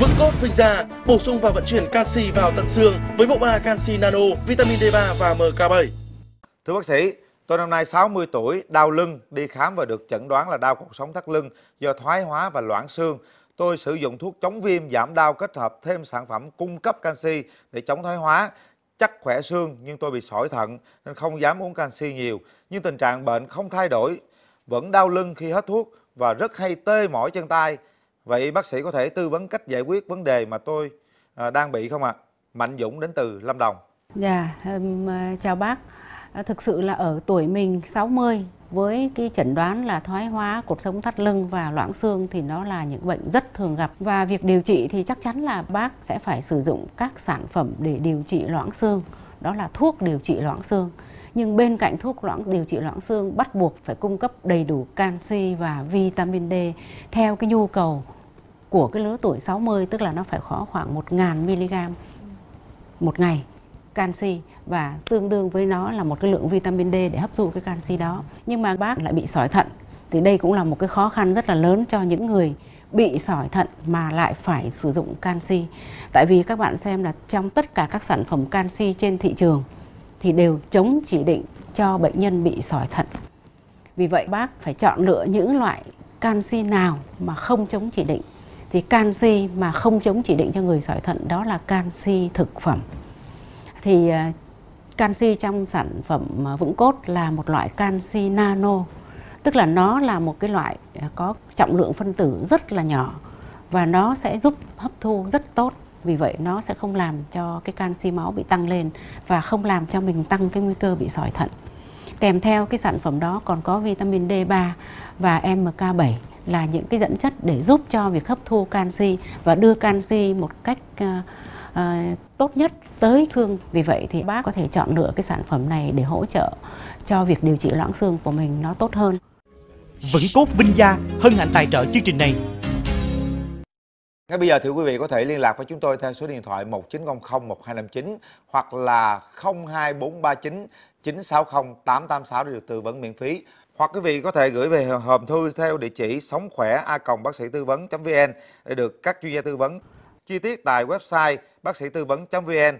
Vững cốt vinh da, bổ sung và vận chuyển canxi vào tận xương với bộ ba canxi nano, vitamin D3 và MK7. Thưa bác sĩ, tôi năm nay 60 tuổi, đau lưng, đi khám và được chẩn đoán là đau cột sống thắt lưng do thoái hóa và loãng xương. Tôi sử dụng thuốc chống viêm giảm đau kết hợp thêm sản phẩm cung cấp canxi để chống thoái hóa. Chắc khỏe xương nhưng tôi bị sỏi thận nên không dám uống canxi nhiều. Nhưng tình trạng bệnh không thay đổi, vẫn đau lưng khi hết thuốc và rất hay tê mỏi chân tay. Vậy bác sĩ có thể tư vấn cách giải quyết vấn đề mà tôi à, đang bị không ạ? Mạnh Dũng đến từ Lâm Đồng. Dạ, um, chào bác. À, thực sự là ở tuổi mình 60 với cái chẩn đoán là thoái hóa cột sống thắt lưng và loãng xương thì nó là những bệnh rất thường gặp và việc điều trị thì chắc chắn là bác sẽ phải sử dụng các sản phẩm để điều trị loãng xương đó là thuốc điều trị loãng xương nhưng bên cạnh thuốc loãng điều trị loãng xương bắt buộc phải cung cấp đầy đủ canxi và vitamin D theo cái nhu cầu của cái lứa tuổi 60 tức là nó phải có khoảng 1.000 mg một ngày canxi và tương đương với nó là một cái lượng vitamin D để hấp thụ cái canxi đó. Nhưng mà bác lại bị sỏi thận, thì đây cũng là một cái khó khăn rất là lớn cho những người bị sỏi thận mà lại phải sử dụng canxi. Tại vì các bạn xem là trong tất cả các sản phẩm canxi trên thị trường thì đều chống chỉ định cho bệnh nhân bị sỏi thận. Vì vậy bác phải chọn lựa những loại canxi nào mà không chống chỉ định. Thì canxi mà không chống chỉ định cho người sỏi thận, đó là canxi thực phẩm. Thì à, canxi trong sản phẩm à, vững cốt là một loại canxi nano, tức là nó là một cái loại à, có trọng lượng phân tử rất là nhỏ và nó sẽ giúp hấp thu rất tốt. Vì vậy nó sẽ không làm cho cái canxi máu bị tăng lên và không làm cho mình tăng cái nguy cơ bị sỏi thận. Kèm theo cái sản phẩm đó còn có vitamin D3 và MK7 là những cái dẫn chất để giúp cho việc hấp thu canxi và đưa canxi một cách uh, uh, tốt nhất tới xương. Vì vậy thì bác có thể chọn lựa cái sản phẩm này để hỗ trợ cho việc điều trị loãng xương của mình nó tốt hơn. Vững cốt vinh gia hân hạnh tài trợ chương trình này. Ngay bây giờ thì quý vị có thể liên lạc với chúng tôi theo số điện thoại 1900 1259 hoặc là 02439 960 886 để được tư vấn miễn phí. Hoặc quý vị có thể gửi về hòm thư theo địa chỉ sống khỏe a bác sĩ tư vấn.vn để được các chuyên gia tư vấn. Chi tiết tại website bác sĩ tư vấn.vn